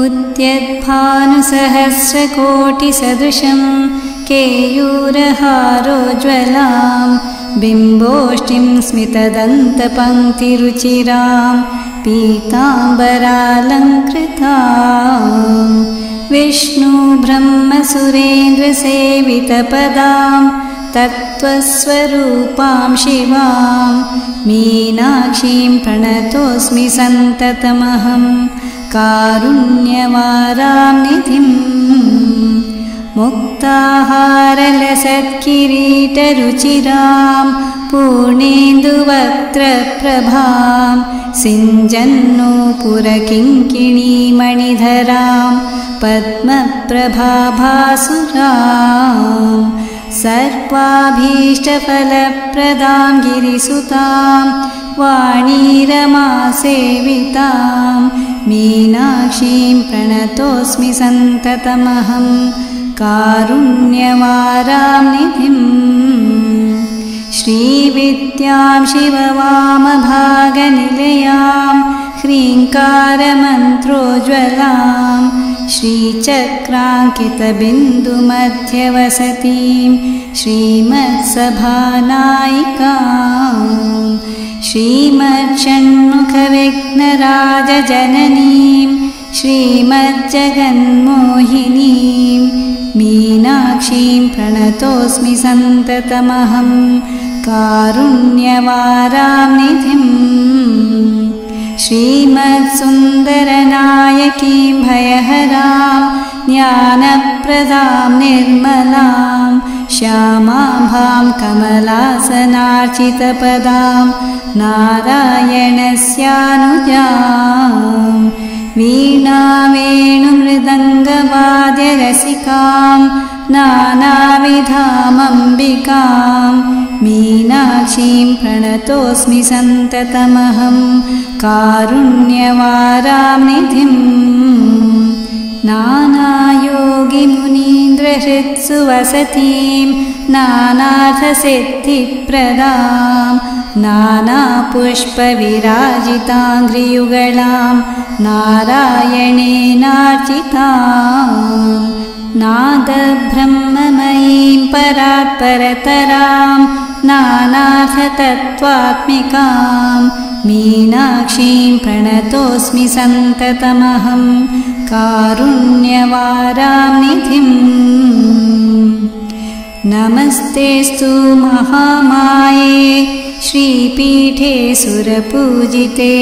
उद्यद्भानुसहस्रकोटिसदृशं केयूरहारोज्ज्वलां बिम्बोष्टिं स्मितदन्तपङ्क्तिरुचिरां पीताम्बरालङ्कृता विष्णुब्रह्मसुरेन्द्रसेवितपदां तत्त्वस्वरूपां शिवां मीनाक्षीं प्रणतोऽस्मि सन्ततमहं कारुण्यवारानिधिम् मुक्ताहारलसत्किरीटरुचिरां पूर्णेन्दुवक्त्रप्रभां सिञ्जन्नूपुरकिङ्किणीमणिधरां पद्मप्रभाभासुरा सर्वाभीष्टफलप्रदां गिरिसुतां वाणीरमासेवितां मीनाक्षीं प्रणतोऽस्मि सन्ततमहं कारुण्यवारानिधिम् श्रीविद्यां शिववामभागनिलयां ह्रीङ्कारमन्त्रोज्ज्वलां श्रीचक्राङ्कितबिन्दुमध्यवसतीं श्रीमत्सभानायिका श्रीमच्छण्मुखविघ्नराजजननीं श्रीमज्जगन्मोहिनीं मीनाक्षीं प्रणतोऽस्मि सन्ततमहं कारुण्यवारानिधिम् श्रीमत्सुन्दरनायकीं भयहरां ज्ञानप्रदां निर्मलां श्यामाभां कमलासनार्चितपदां नारायणस्यानुजां वीणावेणुमृदङ्गवाद्यरसिकां नानाविधामम्बिकां मीनाक्षीं प्रणतोऽस्मि सन्ततमहं कारुण्यवारानिधिम् नानायोगिमुनीन्द्रहृत्सु वसतीं नानाथसिद्धिप्रदां नानापुष्पविराजिताङ्घ्रियुगलां नारायणेनार्चितां नादब्रह्ममयीं परात्परतरां नानाथतत्त्वात्मिकां मीनाक्षीं प्रणतोऽस्मि सन्ततमहं कारुण्यवारानिधिम् नमस्तेऽस्तु महामाये श्रीपीठे सुरपूजिते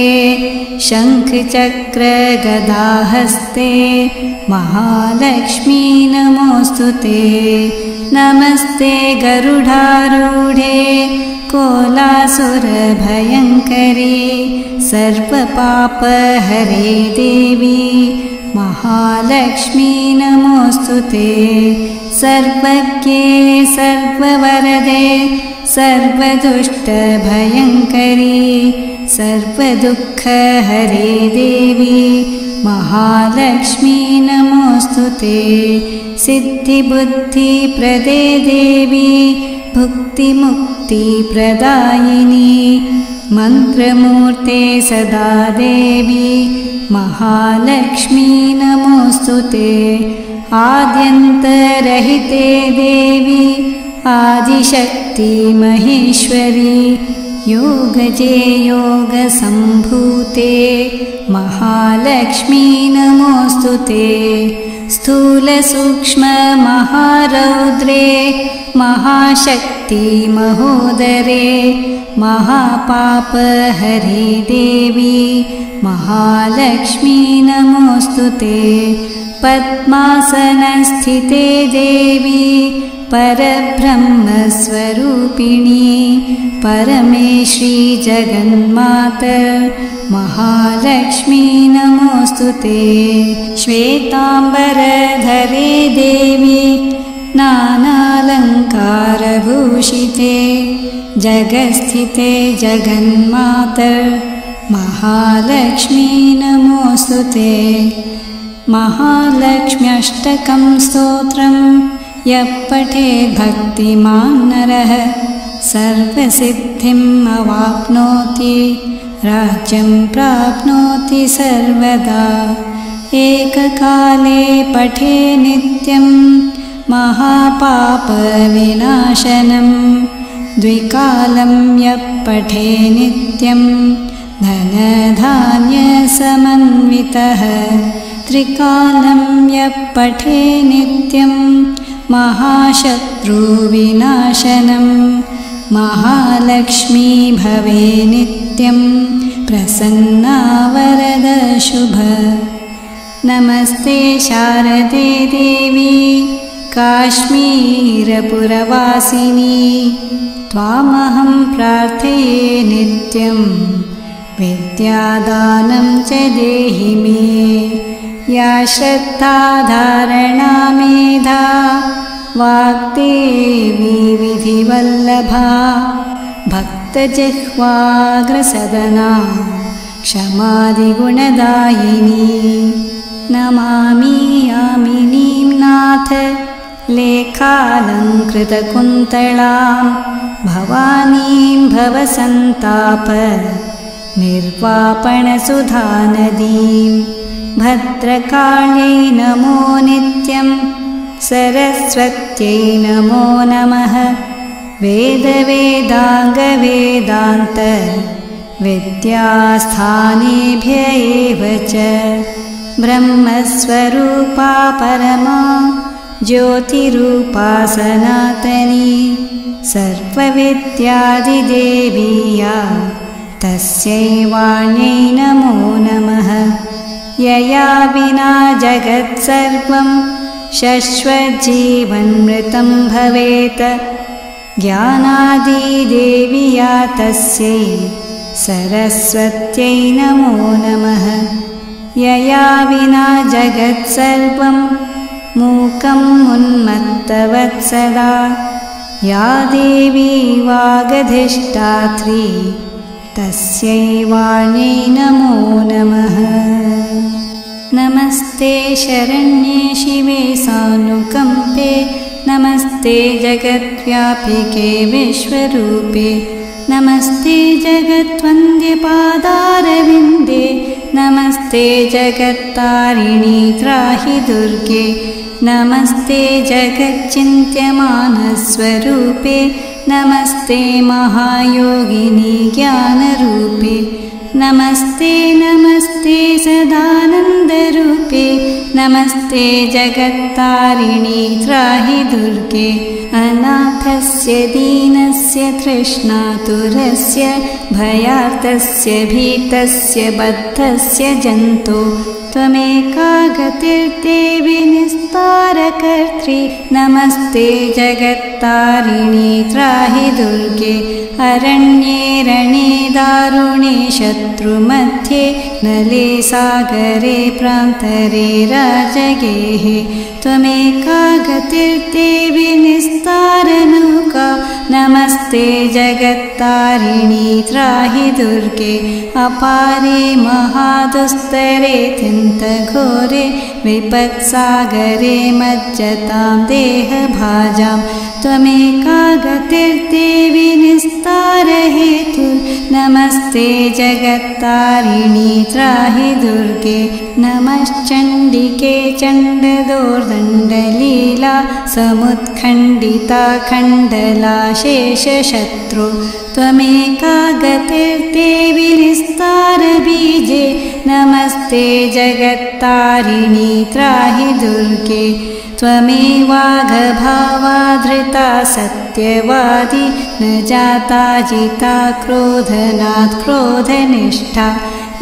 शङ्खचक्रगदाहस्ते महालक्ष्मी नमोऽस्तु ते। नमस्ते गरुडारूढे कोलासुरभयङ्करी सर्वपापहरे देवी महालक्ष्मी नमोऽस्तु ते। सर्वज्ञे सर्ववरदे सर्वदुष्टभयङ्करी सर्वदुःखहरे देवी। महालक्ष्मी नमोऽस्तु ते। सिद्धिबुद्धिप्रदे देवी भुक्तिमुक्तिप्रदायिनी। मन्त्रमूर्ते सदा देवी महालक्ष्मी नमोऽस्तु ते। आद्यन्तरहिते देवी आदिशक्ति महेश्वरी योगजे योगसम्भूते। महालक्ष्मी नमोऽस्तु ते। स्थूलसूक्ष्ममहारौद्रे महाशक्ति महोदरे महापापहरे देवी महालक्ष्मी नमोऽस्तु ते। पद्मासनस्थिते देवी परब्रह्मस्वरूपिणी परमेश्री जगन्मात महालक्ष्मी नमोऽस्तु ते। श्वेताम्बरधरे देवी नानालङ्कारभूषिते जगस्थिते जगन्मात महालक्ष्मी नमोऽस्तु ते महालक्ष्म्यष्टकं स्तोत्रं यः पठेत् भक्तिमान् नरः सर्वसिद्धिम् अवाप्नोति राज्यं प्राप्नोति सर्वदा। एककाले पठे नित्यं महापापविनाशनं द्विकालं यः पठे नित्यं धनधान्यसमन्वितः त्रिकालं यः पठे नित्यं महाशत्रुविनाशनं महालक्ष्मी भवे नित्यं प्रसन्ना वरदशुभ नमस्ते शारदे देवी काश्मीरपुरवासिनी त्वामहं प्रार्थये नित्यं विद्यादानं च देहि मे। या श्रद्धाधारणा मेधा वाग्देवी विधिवल्लभा भक्तजिह्वाग्रसदना क्षमादिगुणदायिनी। नमामि यामिनीं नाथ लेखालङ्कृतकुन्तलां भवानीं भवसन्ताप निर्वापणसुधानदीं भद्रकाल्यै नमो नित्यं सरस्वत्यै नमो नमः वेदवेदाङ्गवेदान्त विद्यास्थानेभ्य एव च ब्रह्मस्वरूपा परमा ज्योतिरूपा सनातनी सर्वविद्यादिदेवीया तस्यै वाण्यै नमो नमः। यया विना जगत्सर्वं शश्वज्जीवन्मृतं भवेत्। ज्ञानादिदेवीया तस्यै सरस्वत्यै नमो नमः। यया विना जगत्सर्वं मूकम् उन्मत्तवत्सदा। या देवी वागधिष्ठात्री तस्यै वाण्यै नमो नमः। नमस्ते शरण्ये शिवे सानुकम्पे नमस्ते जगद्व्यापिके विश्वरूपे नमस्ते जगद्वन्द्यपादारविन्दे नमस्ते जगत्तारिणी त्राहि दुर्गे नमस्ते जगच्चिन्त्यमानस्वरूपे नमस्ते महायोगिनी ज्ञानरूपे नमस्ते नमस्ते सदानन्दरूपे नमस्ते जगत्तारिणी त्राहि दुर्गे अनाथस्य दीनस्य तृष्णातुरस्य भयार्तस्य भीतस्य बद्धस्य जन्तो। त्वमेका गतिर्देवि निस्तारकर्त्री नमस्ते जगत्तारिणी त्राहि दुर्गे। अरण्ये रणे दारुणे शत्रुमध्ये नले सागरे प्रान्तरे राजगेः त्वमेका गतिर्देवि निस्तारनौका। नमस्ते जगत्तारिणी त्राहि दुर्गे। अपारे महादुस्तरे घोरे विपत्सागरे मज्जतां देहभाजां त्वमेका गतिर्देवि निस्तारहेतु नमस्ते जगत्तारिणी त्राहि दुर्गे। नमश्चण्डिके चण्डदोर्दण्डलीला समुत्खण्डिता खण्डला शेषशत्रु। त्वमेका गतिर्देवि निस्तारबीजे नमस्ते जगत्तारिणी त्राहि दुर्गे। त्वमेवाघभावाधृता न जाता जिता क्रोधनात् क्रोधनिष्ठा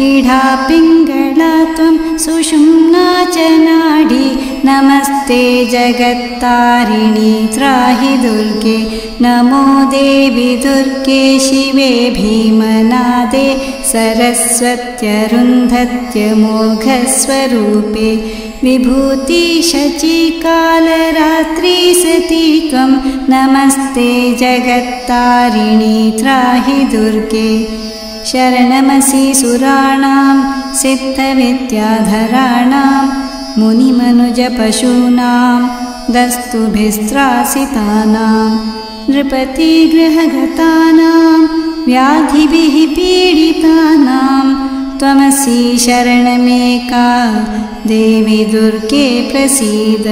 पिङ्गला त्वं सुषुम्ना च नाडी। नमस्ते जगत्तारिणी त्राहि दुर्गे। नमो देवि दुर्गे शिवे भीमनादे। सरस्वत्यरुन्धत्यमोघस्वरूपे। विभूतिशचीकालरात्रि सती त्वं। नमस्ते जगत्तारिणी त्राहि दुर्गे शरणमसि सुराणां सिद्धविद्याधराणां मुनिमनुजपशूनां दस्तुभिस्त्रासितानां नृपतिगृहगतानां व्याधिभिः पीडितानां त्वमसि शरणमेका देवि दुर्गे प्रसीद